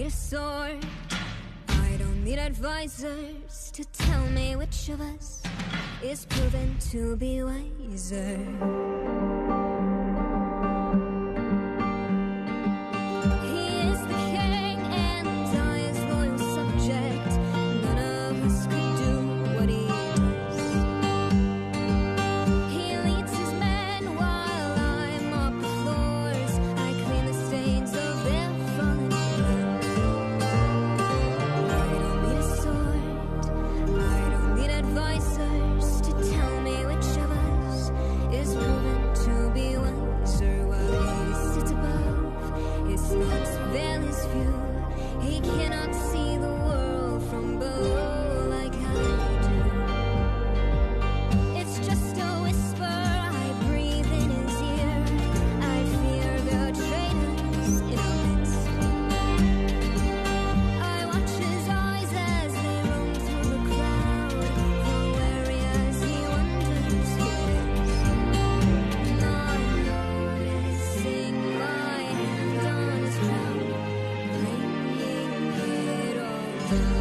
need a sword. I don't need advisors to tell me which of us is proven to be wiser. can I Thank you.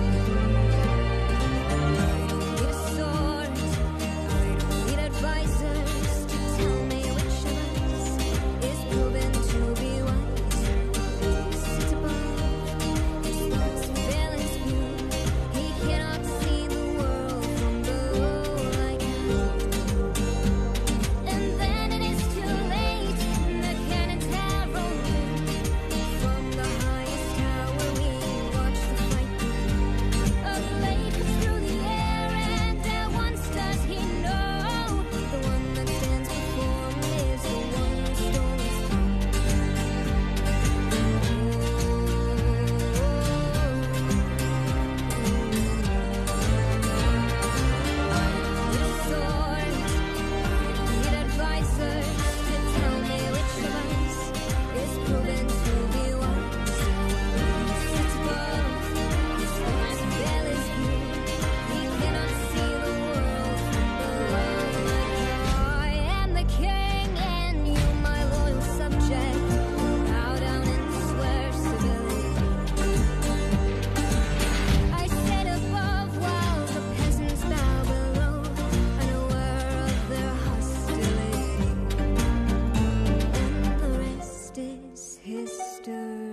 sisters.